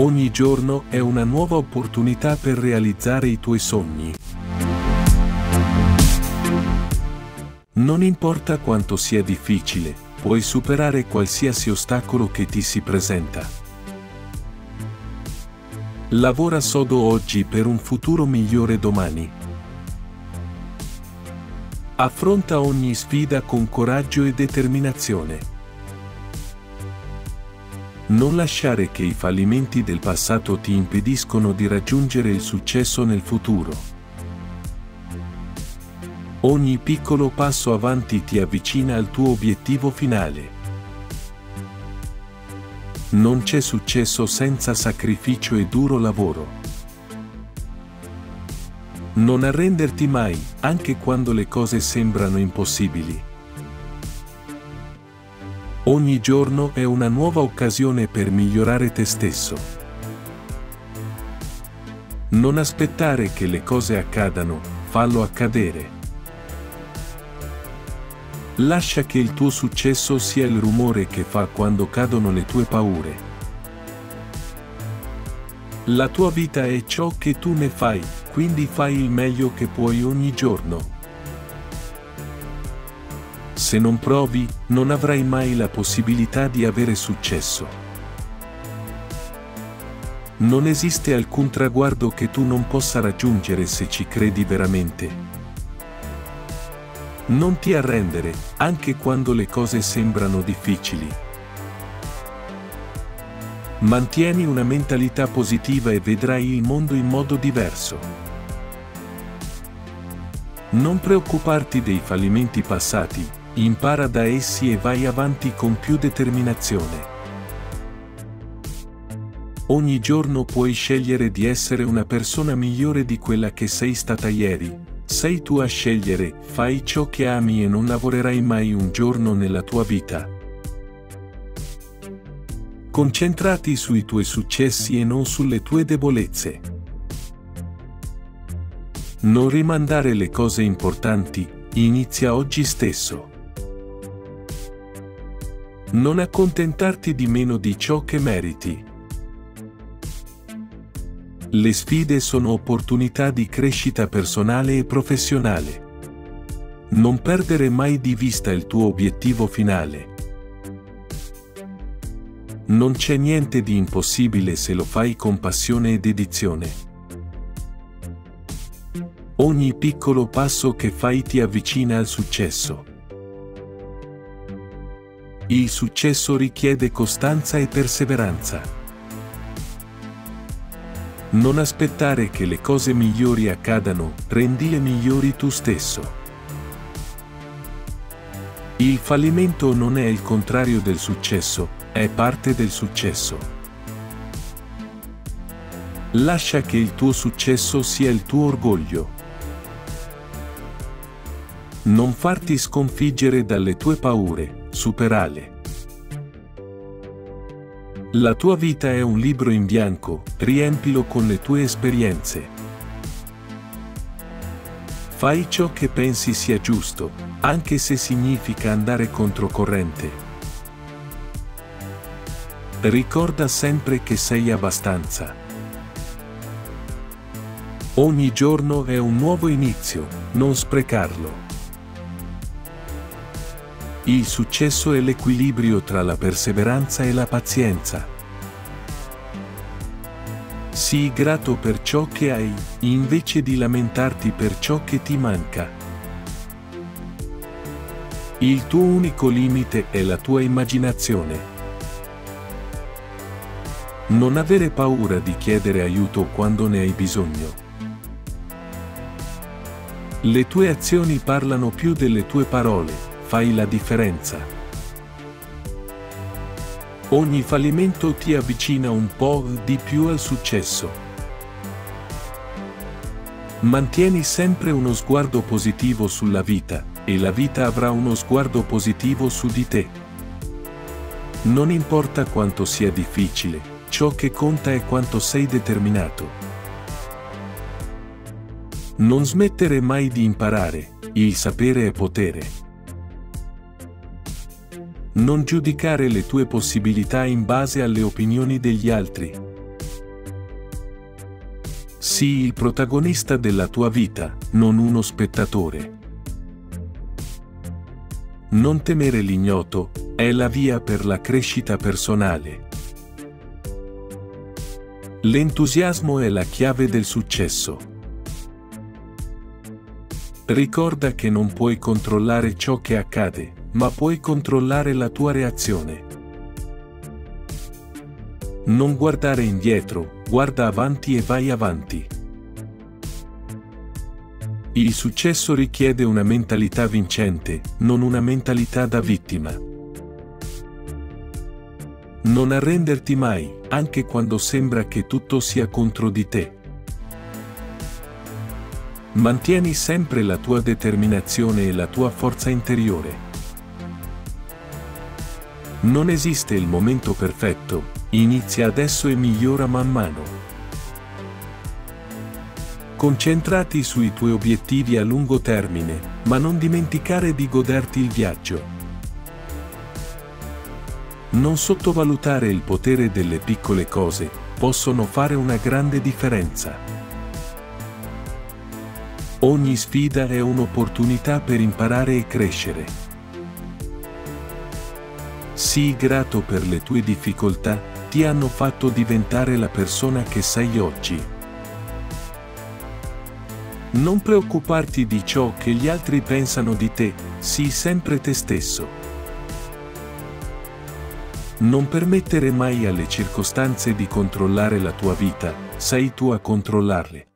Ogni giorno è una nuova opportunità per realizzare i tuoi sogni. Non importa quanto sia difficile, puoi superare qualsiasi ostacolo che ti si presenta. Lavora sodo oggi per un futuro migliore domani. Affronta ogni sfida con coraggio e determinazione. Non lasciare che i fallimenti del passato ti impediscono di raggiungere il successo nel futuro. Ogni piccolo passo avanti ti avvicina al tuo obiettivo finale. Non c'è successo senza sacrificio e duro lavoro. Non arrenderti mai, anche quando le cose sembrano impossibili. Ogni giorno è una nuova occasione per migliorare te stesso. Non aspettare che le cose accadano, fallo accadere. Lascia che il tuo successo sia il rumore che fa quando cadono le tue paure. La tua vita è ciò che tu ne fai, quindi fai il meglio che puoi ogni giorno. Se non provi, non avrai mai la possibilità di avere successo. Non esiste alcun traguardo che tu non possa raggiungere se ci credi veramente. Non ti arrendere, anche quando le cose sembrano difficili. Mantieni una mentalità positiva e vedrai il mondo in modo diverso. Non preoccuparti dei fallimenti passati, impara da essi e vai avanti con più determinazione. Ogni giorno puoi scegliere di essere una persona migliore di quella che sei stata ieri, sei tu a scegliere, fai ciò che ami e non lavorerai mai un giorno nella tua vita. Concentrati sui tuoi successi e non sulle tue debolezze. Non rimandare le cose importanti, inizia oggi stesso. Non accontentarti di meno di ciò che meriti. Le sfide sono opportunità di crescita personale e professionale. Non perdere mai di vista il tuo obiettivo finale. Non c'è niente di impossibile se lo fai con passione e dedizione. Ogni piccolo passo che fai ti avvicina al successo. Il successo richiede costanza e perseveranza. Non aspettare che le cose migliori accadano, rendile migliori tu stesso. Il fallimento non è il contrario del successo, è parte del successo. Lascia che il tuo successo sia il tuo orgoglio. Non farti sconfiggere dalle tue paure, superale. La tua vita è un libro in bianco, riempilo con le tue esperienze. Fai ciò che pensi sia giusto, anche se significa andare controcorrente. Ricorda sempre che sei abbastanza. Ogni giorno è un nuovo inizio, non sprecarlo. Il successo è l'equilibrio tra la perseveranza e la pazienza. Sii grato per ciò che hai, invece di lamentarti per ciò che ti manca. Il tuo unico limite è la tua immaginazione. Non avere paura di chiedere aiuto quando ne hai bisogno. Le tue azioni parlano più delle tue parole fai la differenza. Ogni fallimento ti avvicina un po' di più al successo. Mantieni sempre uno sguardo positivo sulla vita, e la vita avrà uno sguardo positivo su di te. Non importa quanto sia difficile, ciò che conta è quanto sei determinato. Non smettere mai di imparare, il sapere è potere. Non giudicare le tue possibilità in base alle opinioni degli altri. Sii il protagonista della tua vita, non uno spettatore. Non temere l'ignoto, è la via per la crescita personale. L'entusiasmo è la chiave del successo. Ricorda che non puoi controllare ciò che accade, ma puoi controllare la tua reazione. Non guardare indietro, guarda avanti e vai avanti. Il successo richiede una mentalità vincente, non una mentalità da vittima. Non arrenderti mai, anche quando sembra che tutto sia contro di te. Mantieni sempre la tua determinazione e la tua forza interiore. Non esiste il momento perfetto, inizia adesso e migliora man mano. Concentrati sui tuoi obiettivi a lungo termine, ma non dimenticare di goderti il viaggio. Non sottovalutare il potere delle piccole cose, possono fare una grande differenza. Ogni sfida è un'opportunità per imparare e crescere. Sii grato per le tue difficoltà, ti hanno fatto diventare la persona che sei oggi. Non preoccuparti di ciò che gli altri pensano di te, sii sempre te stesso. Non permettere mai alle circostanze di controllare la tua vita, sei tu a controllarle.